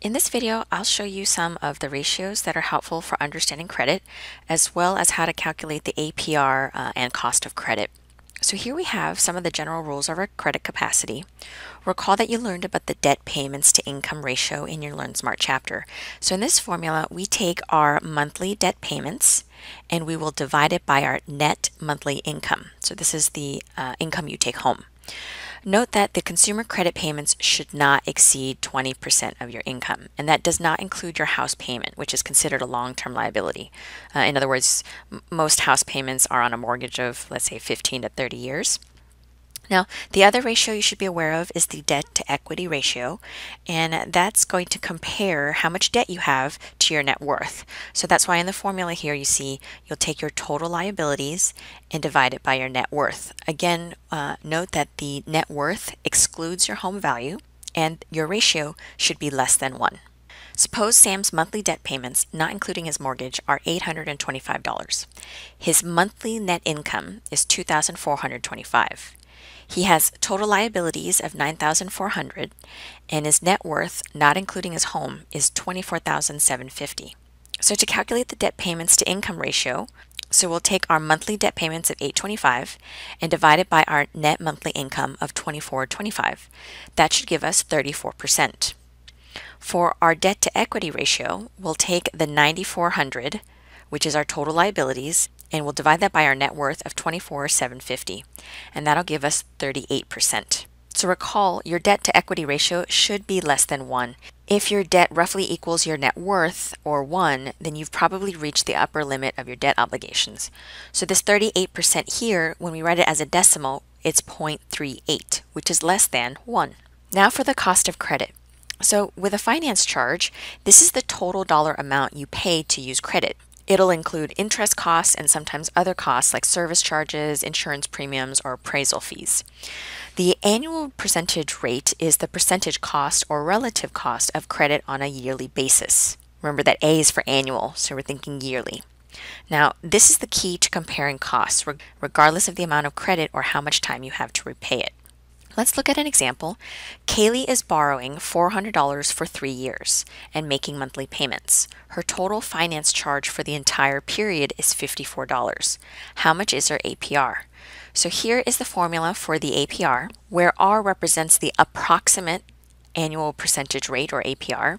In this video, I'll show you some of the ratios that are helpful for understanding credit, as well as how to calculate the APR uh, and cost of credit. So here we have some of the general rules of our credit capacity. Recall that you learned about the debt payments to income ratio in your LearnSmart chapter. So in this formula, we take our monthly debt payments and we will divide it by our net monthly income. So this is the uh, income you take home. Note that the consumer credit payments should not exceed 20% of your income, and that does not include your house payment, which is considered a long term liability. Uh, in other words, most house payments are on a mortgage of, let's say, 15 to 30 years. Now, the other ratio you should be aware of is the debt to equity ratio, and that's going to compare how much debt you have to your net worth. So that's why in the formula here you see you'll take your total liabilities and divide it by your net worth. Again, uh, note that the net worth excludes your home value, and your ratio should be less than 1. Suppose Sam's monthly debt payments, not including his mortgage, are $825. His monthly net income is $2,425. He has total liabilities of 9400 and his net worth, not including his home, is 24750 So to calculate the debt payments to income ratio, so we'll take our monthly debt payments of 825 and divide it by our net monthly income of 2425. That should give us 34%. For our debt to equity ratio, we'll take the 9400, which is our total liabilities, and we'll divide that by our net worth of 24,750, and that'll give us 38%. So recall, your debt to equity ratio should be less than 1. If your debt roughly equals your net worth, or 1, then you've probably reached the upper limit of your debt obligations. So this 38% here, when we write it as a decimal, it's 0.38, which is less than 1. Now for the cost of credit. So with a finance charge, this is the total dollar amount you pay to use credit. It'll include interest costs and sometimes other costs like service charges, insurance premiums, or appraisal fees. The annual percentage rate is the percentage cost or relative cost of credit on a yearly basis. Remember that A is for annual, so we're thinking yearly. Now, this is the key to comparing costs, regardless of the amount of credit or how much time you have to repay it. Let's look at an example. Kaylee is borrowing $400 for three years and making monthly payments. Her total finance charge for the entire period is $54. How much is her APR? So here is the formula for the APR, where R represents the approximate annual percentage rate or APR.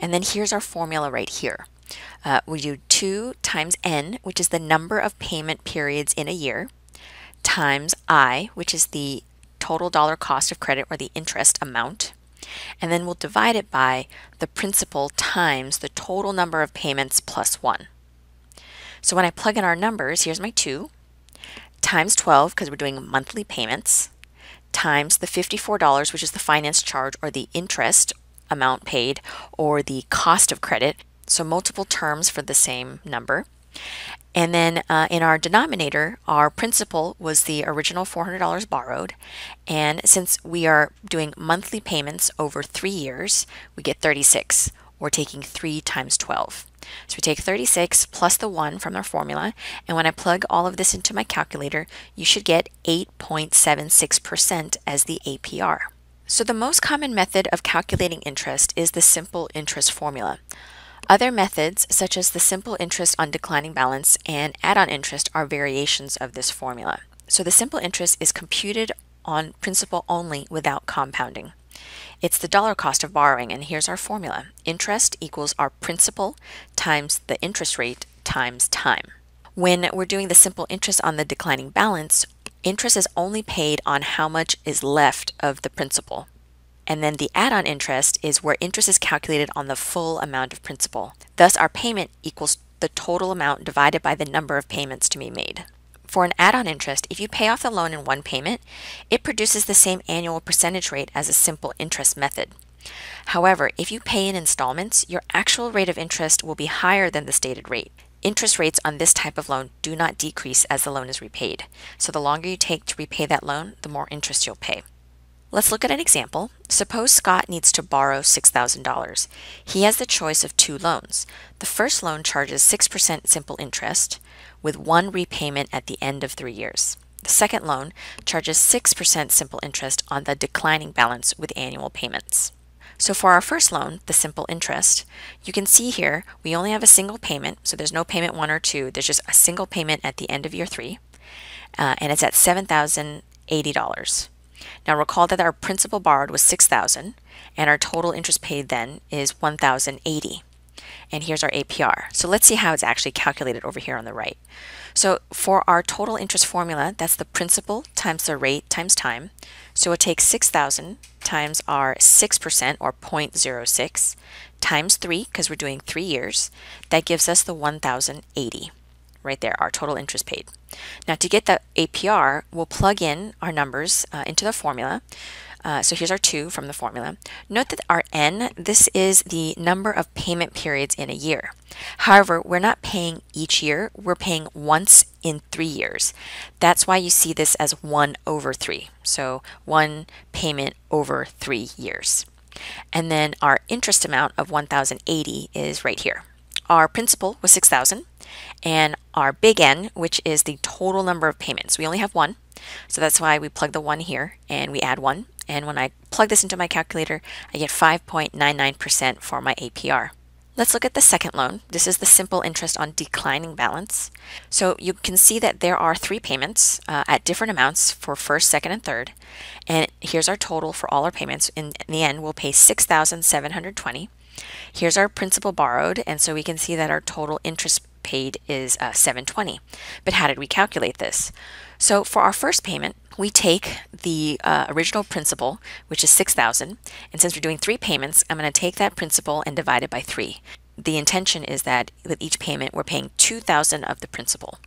And then here's our formula right here. Uh, we do 2 times N, which is the number of payment periods in a year, times I, which is the total dollar cost of credit or the interest amount. And then we'll divide it by the principal times the total number of payments plus 1. So when I plug in our numbers, here's my 2, times 12, because we're doing monthly payments, times the $54, which is the finance charge or the interest amount paid, or the cost of credit. So multiple terms for the same number. And then uh, in our denominator, our principal was the original $400 borrowed. And since we are doing monthly payments over three years, we get 36. We're taking 3 times 12. So we take 36 plus the 1 from our formula. And when I plug all of this into my calculator, you should get 8.76% as the APR. So the most common method of calculating interest is the simple interest formula. Other methods, such as the simple interest on declining balance and add-on interest, are variations of this formula. So the simple interest is computed on principal only without compounding. It's the dollar cost of borrowing, and here's our formula. Interest equals our principal times the interest rate times time. When we're doing the simple interest on the declining balance, interest is only paid on how much is left of the principal. And then the add-on interest is where interest is calculated on the full amount of principal. Thus, our payment equals the total amount divided by the number of payments to be made. For an add-on interest, if you pay off the loan in one payment, it produces the same annual percentage rate as a simple interest method. However, if you pay in installments, your actual rate of interest will be higher than the stated rate. Interest rates on this type of loan do not decrease as the loan is repaid. So the longer you take to repay that loan, the more interest you'll pay. Let's look at an example. Suppose Scott needs to borrow $6,000. He has the choice of two loans. The first loan charges 6% simple interest with one repayment at the end of three years. The second loan charges 6% simple interest on the declining balance with annual payments. So for our first loan, the simple interest, you can see here we only have a single payment. So there's no payment one or two. There's just a single payment at the end of year three. Uh, and it's at $7,080. Now recall that our principal borrowed was 6000 and our total interest paid then is 1080 and here's our APR. So let's see how it's actually calculated over here on the right. So for our total interest formula, that's the principal times the rate times time. So it takes 6,000 times our 6% or 0.06 times 3 because we're doing 3 years. That gives us the 1,080 right there, our total interest paid. Now to get the APR, we'll plug in our numbers uh, into the formula. Uh, so here's our 2 from the formula. Note that our n, this is the number of payment periods in a year. However, we're not paying each year, we're paying once in three years. That's why you see this as 1 over 3. So one payment over three years. And then our interest amount of 1080 is right here. Our principal was 6000 and our big N, which is the total number of payments. We only have one, so that's why we plug the one here and we add one. And when I plug this into my calculator, I get 5.99% for my APR. Let's look at the second loan. This is the simple interest on declining balance. So you can see that there are three payments uh, at different amounts for first, second, and third. And here's our total for all our payments. In, in the end, we'll pay 6720 Here's our principal borrowed, and so we can see that our total interest paid is uh, 720. But how did we calculate this? So for our first payment, we take the uh, original principal, which is 6,000, and since we're doing three payments, I'm going to take that principal and divide it by three. The intention is that with each payment, we're paying 2,000 of the principal.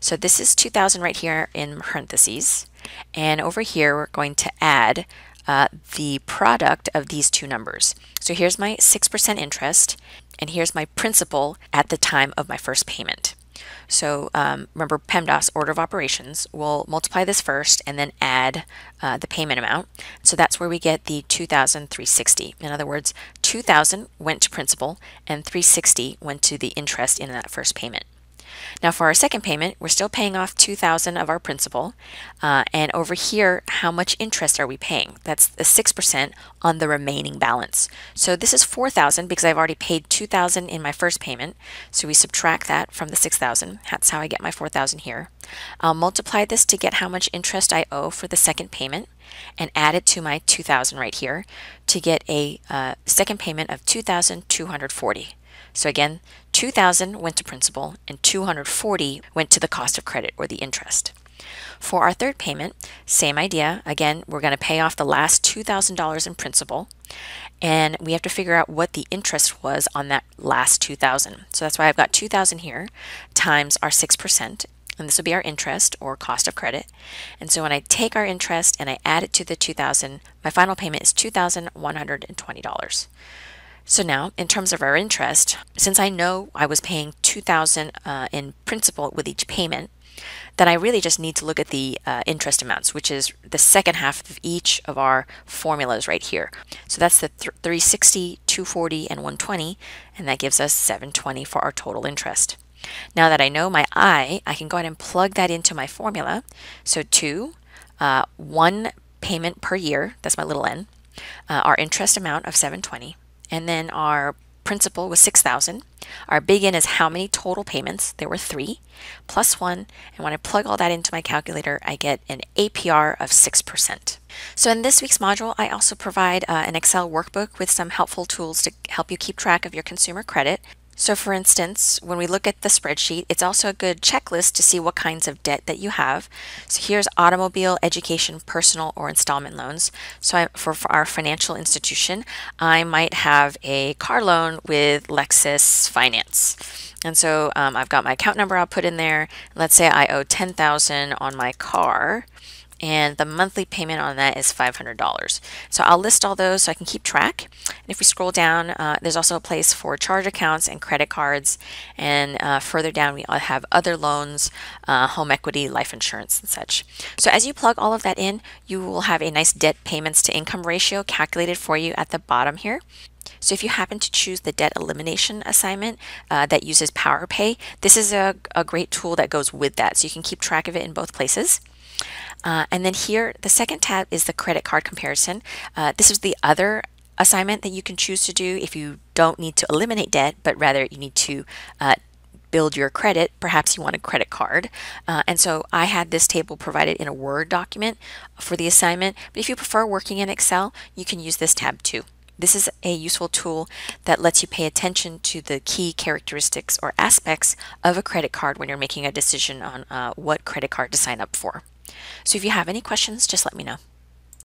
So this is 2,000 right here in parentheses, and over here we're going to add uh, the product of these two numbers. So here's my 6% interest, and here's my principal at the time of my first payment. So um, remember PEMDAS, order of operations, we'll multiply this first and then add uh, the payment amount. So that's where we get the 2,360. In other words, 2,000 went to principal and 360 went to the interest in that first payment. Now for our second payment, we're still paying off 2000 of our principal. Uh, and over here, how much interest are we paying? That's the 6% on the remaining balance. So this is 4000 because I've already paid 2000 in my first payment. So we subtract that from the 6000. That's how I get my 4000 here. I'll multiply this to get how much interest I owe for the second payment and add it to my 2000 right here to get a uh, second payment of 2240. So again, 2000 went to principal and 240 went to the cost of credit or the interest. For our third payment, same idea. Again, we're going to pay off the last $2,000 in principal and we have to figure out what the interest was on that last 2000. So that's why I've got 2000 here times our 6% and this will be our interest or cost of credit. And so when I take our interest and I add it to the 2000, my final payment is $2,120. So now, in terms of our interest, since I know I was paying 2000 uh, in principal with each payment, then I really just need to look at the uh, interest amounts, which is the second half of each of our formulas right here. So that's the th 360, 240, and 120, and that gives us 720 for our total interest. Now that I know my I, I can go ahead and plug that into my formula. So 2, uh, 1 payment per year, that's my little n, uh, our interest amount of 720, and then our principal was 6,000. Our big N is how many total payments. There were three, plus one. And when I plug all that into my calculator, I get an APR of 6%. So in this week's module, I also provide uh, an Excel workbook with some helpful tools to help you keep track of your consumer credit. So for instance, when we look at the spreadsheet, it's also a good checklist to see what kinds of debt that you have. So here's automobile, education, personal, or installment loans. So I, for, for our financial institution, I might have a car loan with Lexus Finance. And so um, I've got my account number I'll put in there. Let's say I owe 10,000 on my car and the monthly payment on that is $500. So I'll list all those so I can keep track. And if we scroll down, uh, there's also a place for charge accounts and credit cards. And uh, further down, we have other loans, uh, home equity, life insurance, and such. So as you plug all of that in, you will have a nice debt payments to income ratio calculated for you at the bottom here. So if you happen to choose the debt elimination assignment uh, that uses PowerPay, this is a, a great tool that goes with that. So you can keep track of it in both places. Uh, and then here, the second tab is the credit card comparison. Uh, this is the other assignment that you can choose to do if you don't need to eliminate debt, but rather you need to uh, build your credit. Perhaps you want a credit card. Uh, and so I had this table provided in a Word document for the assignment. But if you prefer working in Excel, you can use this tab too. This is a useful tool that lets you pay attention to the key characteristics or aspects of a credit card when you're making a decision on uh, what credit card to sign up for. So if you have any questions, just let me know.